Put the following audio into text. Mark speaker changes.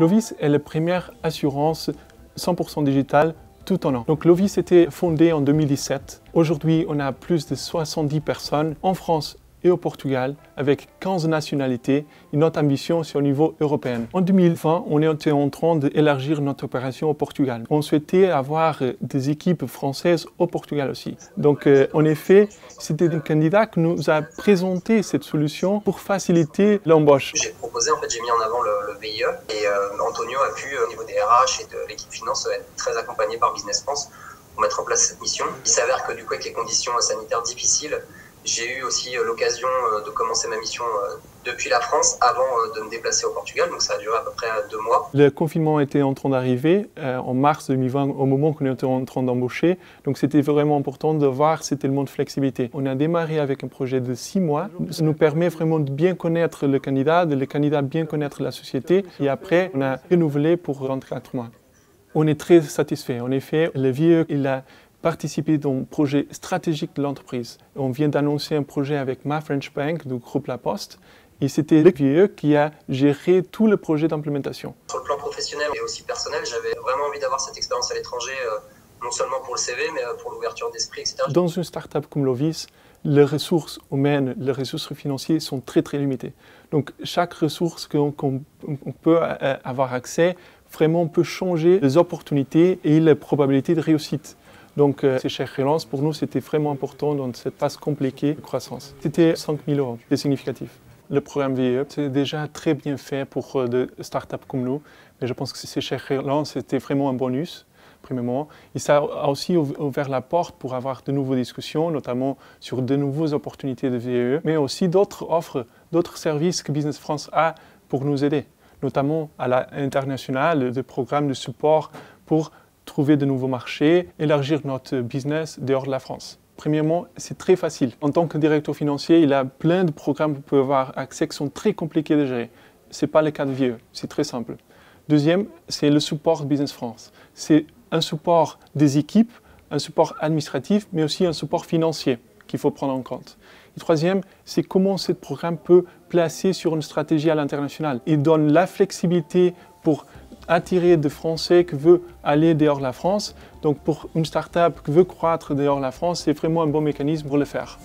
Speaker 1: Lovis est la première assurance 100% digitale tout en an. Donc Lovis était fondé en 2017. Aujourd'hui, on a plus de 70 personnes en France et au Portugal avec 15 nationalités et notre ambition c'est au niveau européen. En 2020, on était en train d'élargir notre opération au Portugal. On souhaitait avoir des équipes françaises au Portugal aussi. Donc euh, en effet, c'était un candidat qui nous a présenté cette solution pour faciliter l'embauche.
Speaker 2: J'ai proposé, en fait, j'ai mis en avant le, VIE et euh, Antonio a pu, au niveau des RH et de l'équipe finance, être très accompagné par Business France pour mettre en place cette mission. Il s'avère que du coup, avec les conditions sanitaires difficiles, j'ai eu aussi euh, l'occasion euh, de commencer ma mission euh, depuis la France avant de me déplacer au Portugal, donc ça a duré à peu près deux mois.
Speaker 1: Le confinement était en train d'arriver en mars 2020, au moment qu'on était en train d'embaucher, donc c'était vraiment important de voir le monde de flexibilité. On a démarré avec un projet de six mois, ça nous permet vraiment de bien connaître le candidat, de le candidat bien connaître la société, et après on a renouvelé pour 24 mois. On est très satisfait. En effet, le vieux, il a participer dans un projet stratégique de l'entreprise. On vient d'annoncer un projet avec Ma French Bank du groupe La Poste. Et c'était le qui a géré tout le projet d'implémentation.
Speaker 2: Sur le plan professionnel et aussi personnel, j'avais vraiment envie d'avoir cette expérience à l'étranger, euh, non seulement pour le CV, mais euh, pour l'ouverture d'esprit, etc.
Speaker 1: Dans une start-up comme Lovis, les ressources humaines, les ressources financières sont très très limitées. Donc chaque ressource qu'on peut euh, avoir accès vraiment peut changer les opportunités et les probabilités de réussite. Donc, euh, ces chèques relance, pour nous, c'était vraiment important dans cette phase compliquée de croissance. C'était 5 000 euros, c'est significatif. Le programme VIE, c'est déjà très bien fait pour euh, des startups comme nous, mais je pense que ces chèques relance, c'était vraiment un bonus premièrement. Et ça a aussi ouvert la porte pour avoir de nouvelles discussions, notamment sur de nouvelles opportunités de VIE, mais aussi d'autres offres, d'autres services que Business France a pour nous aider, notamment à l'international, des programmes de support pour trouver de nouveaux marchés, élargir notre business dehors de la France. Premièrement, c'est très facile. En tant que directeur financier, il a plein de programmes vous pouvez avoir accès qui sont très compliqués à gérer. Ce n'est pas le cas de vieux, c'est très simple. Deuxième, c'est le support Business France. C'est un support des équipes, un support administratif, mais aussi un support financier qu'il faut prendre en compte. Et troisième, c'est comment ce programme peut placer sur une stratégie à l'international. Il donne la flexibilité pour attirer des Français qui veulent aller dehors de la France. Donc pour une start-up qui veut croître dehors de la France, c'est vraiment un bon mécanisme pour le faire.